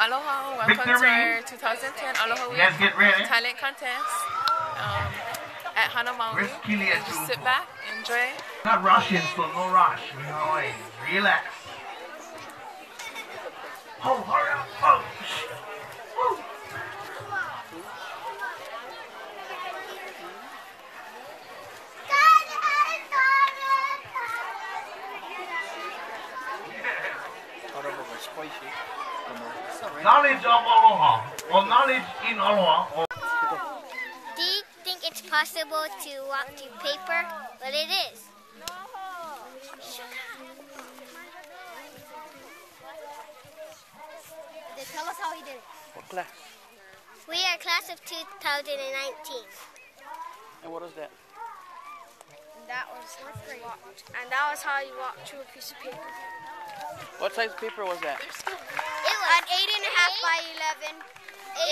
Aloha, welcome Victory. to our 2010 Aloha Week get ready. talent contest um, at Hana Maui. Where's Keely at Just sit back, enjoy. Not rushing, so no rush. No. Relax. Oh, hurry up. Oh, Knowledge of Aloha, or knowledge in Aloha, or Do you think it's possible to walk through paper? Well, it is. Tell us how he did it. What class? We are class of 2019. And what is that? That was walked, and that was how you walked through a piece of paper. What size paper was that? It was an eight and a half by 11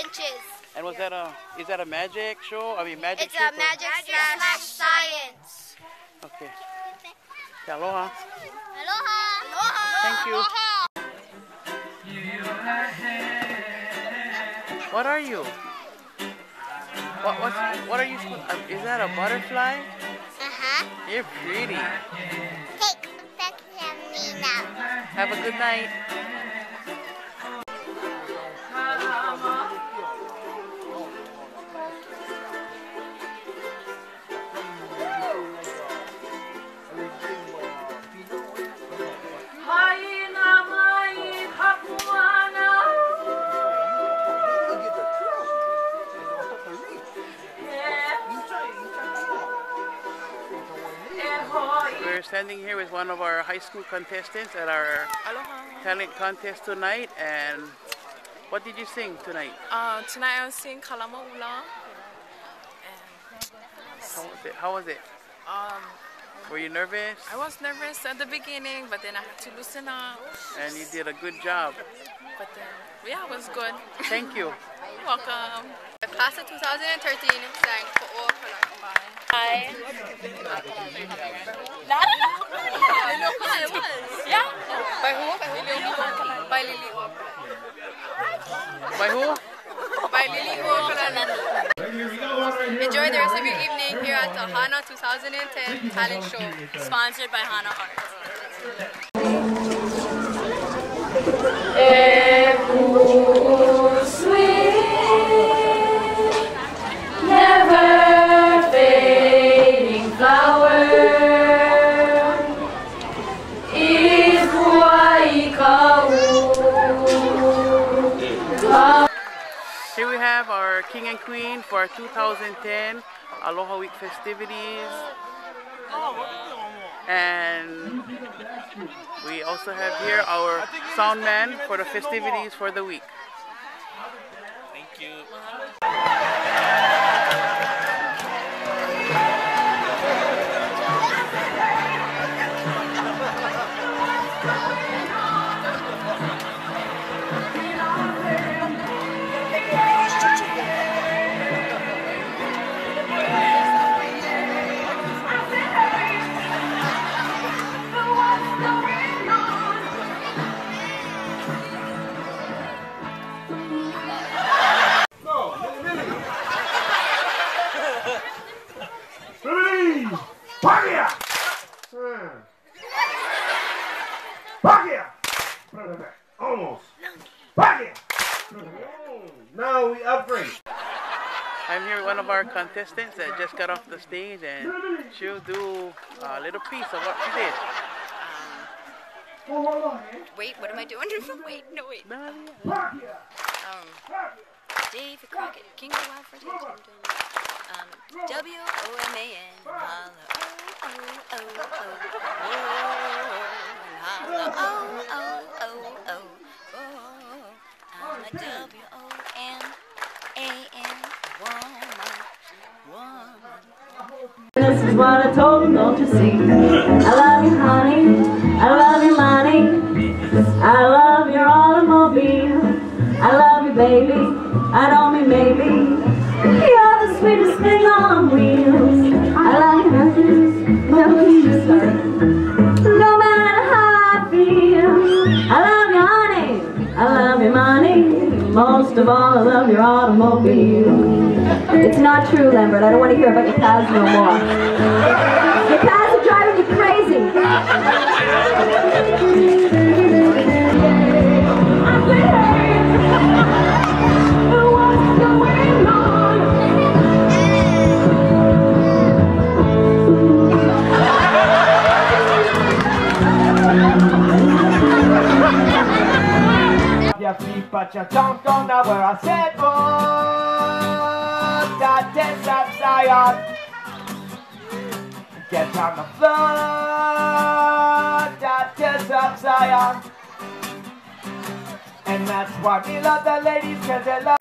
inches. And was that a is that a magic show? I mean magic show. It's a magic slash science. Okay. Okay, aloha. Aloha. Aloha. Thank you. What are you? What what what are you? uh, Is that a butterfly? Uh-huh. You're pretty. Take back me now. Have a good night. We're standing here with one of our high school contestants at our Aloha. talent contest tonight. And what did you sing tonight? Uh, tonight I was singing Kalama Ula. How was it? How was it? Um, Were you nervous? I was nervous at the beginning, but then I had to loosen up. And you did a good job. But then, yeah, it was good. Thank you. You're welcome. The class of 2013 sang Hi. it was. Yeah. By who? By Lily. By who? By Lily. Enjoy the rest of your evening here at the Hana 2010 Talent Show, sponsored by Hana Arts. never eh, king and queen for 2010 Aloha Week festivities. And we also have here our sound man for the festivities for the week. Thank you. Three! Pagia! Almost. Pagia! Now we upgrade. I'm here with one of our contestants that just got off the stage and she'll do a little piece of what she did. Wait, what am I doing? wait, no, wait. Pagia! Um, David Crockett, King of the Wild Frontier. Um, W-O-M-A-N. Holla, oh, oh, oh, oh, oh. This is what I told him not to sing. I love you, honey. I love you, money. I love your automobile. I love you, baby. I don't mean maybe. You're the sweetest thing on wheels. I love you, honey. Well, you I love you, honey. I love you, money. Most of all, I love your automobile. It's not true, Lambert. I don't want to hear about your pals no more. Your pals are driving you crazy. But you don't go nowhere. I said, oh, that test of Zion. Get on the floor, that test of Zion. And that's why we love the ladies, cause they love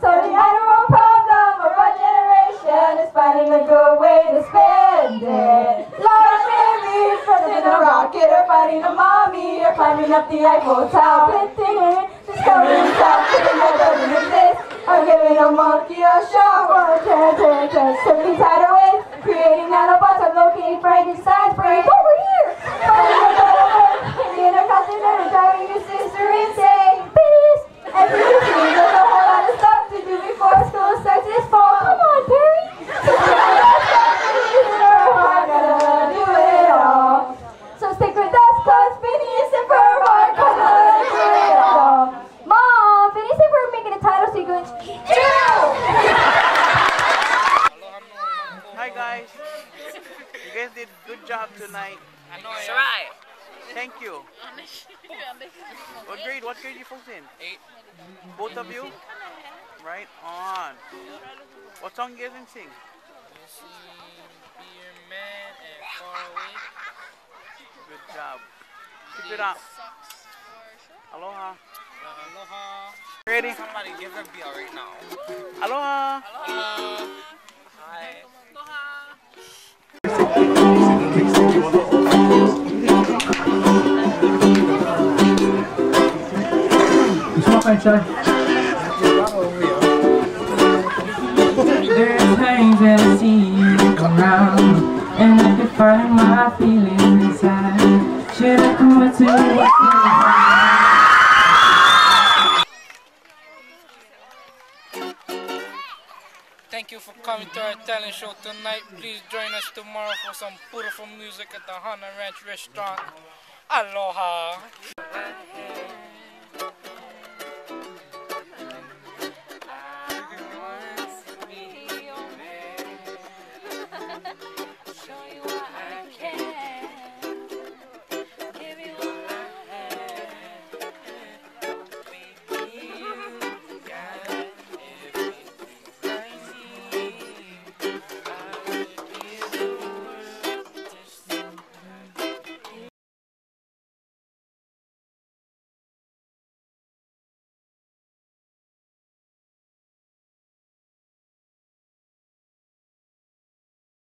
So the annual problem of our generation is finding a good way to spend it. Fronting a rocket, or finding a mommy, or climbing up the Eiffel Tower, pretending discovering something that doesn't exist, or giving a monkey a show, or a turn, turn, simply tidal waves, creating nanobots, or locating Frankenstein's brain over here. Finding a better way, Indian or continent, or driving your sister insane. Peace. And producing, there's a whole lot of stuff to do before school starts this fall. Come on, Perry. do it all. So stick with us, cause Phineas and Ferb are gonna do it all. Mom, Phineas and Ferb making a sequence. Hi guys. You guys did good job tonight. Try. Thank you. What grade? What grade you folks in? Eight. Both of you? Right on. What song you guys sing? Good job. Keep it up. Aloha. Aloha. Ready? Somebody give her a beat right now. Aloha. Hi. There's times that I see you around And I can find my feelings inside Should I come up to you? Coming to our talent show tonight. Please join us tomorrow for some beautiful music at the Hana Ranch restaurant. Aloha.